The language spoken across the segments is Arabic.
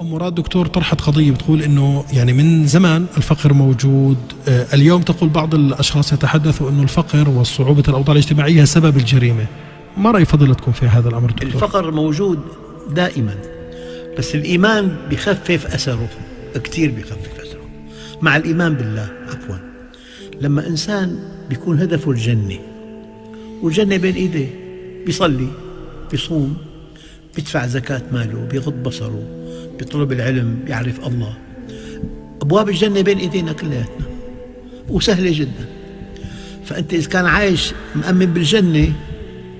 أم مراد دكتور طرحت قضية بتقول أنه يعني من زمان الفقر موجود آه، اليوم تقول بعض الأشخاص يتحدثوا أنه الفقر وصعوبة الأوضاع الاجتماعية سبب الجريمة. ما رأي فضيلتكم في هذا الأمر دكتور؟ الفقر موجود دائما بس الإيمان بخفف أثره كثير بخفف أثره. مع الإيمان بالله عفوا. لما إنسان بيكون هدفه الجنة والجنة بين إيديه بيصلي بيصوم بيدفع زكاة ماله بيغض بصره بيطلب العلم بيعرف الله. أبواب الجنة بين إيدينا كلياتنا وسهلة جدا. فأنت إذا كان عايش مأمن بالجنة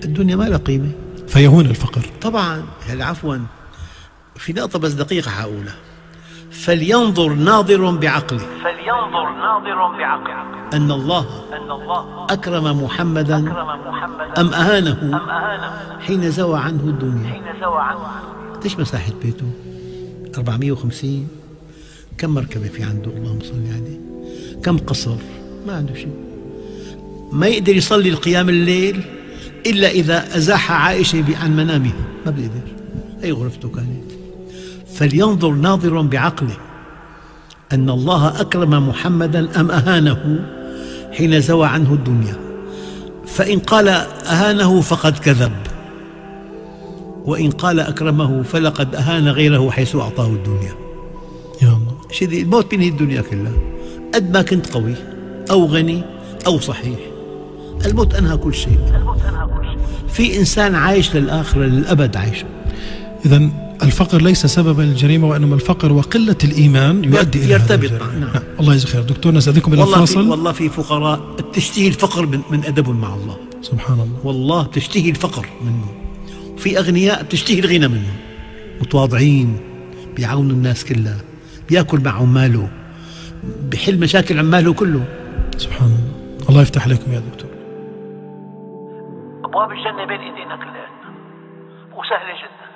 الدنيا ما لها قيمة. فيهون الفقر. طبعا هل عفوا في نقطة بس دقيقة حقولها فلينظر ناظر بعقله. فلينظر ناظر بعقله. أن الله أن الله أكرم محمدا أكرم محمدا. أم أهانه أم أهانه. حين زوى عنه الدنيا؟ حين زوى عنه. قديش مساحة بيته؟ 450 كم مركبة في عنده؟ اللهم صل عليه. كم قصر؟ ما عنده شيء. ما يقدر يصلي القيام الليل إلا إذا أزاح عائشة عن منامها. ما بيقدر. أي غرفته كانت؟ فلينظر ناظر بعقله. أن الله أكرم محمدا أم أهانه حين زوى عنه الدنيا. فإن قال أهانه فقد كذب. وإن قال أكرمه فلقد أهان غيره حيث أعطاه الدنيا. يا الله. الموت بينهي الدنيا كلها. قد ما كنت قوي أو غني أو صحيح. الموت أنهى كل شيء. الموت أنهى كل شيء في إنسان عايش للآخرة للأبد عايشه إذا الفقر ليس سببا للجريمة وإنما الفقر وقلة الإيمان يؤدي إلى يرتبط، الجريمة. نعم. الله يجزيك خير. دكتور نستأذنكم إلى والله في الفاصل. والله في فقراء بتشتهي الفقر من, من أدبهم مع الله. سبحان الله. والله بتشتهي الفقر منه وفي أغنياء بتشتهي الغنى منه. متواضعين بيعاونوا الناس كلها بيأكل مع عماله بحل مشاكل عماله كله. سبحان الله. الله يفتح عليكم يا دكتور. أبواب الجنة بين إيدينا كلياتنا وسهلة جدا.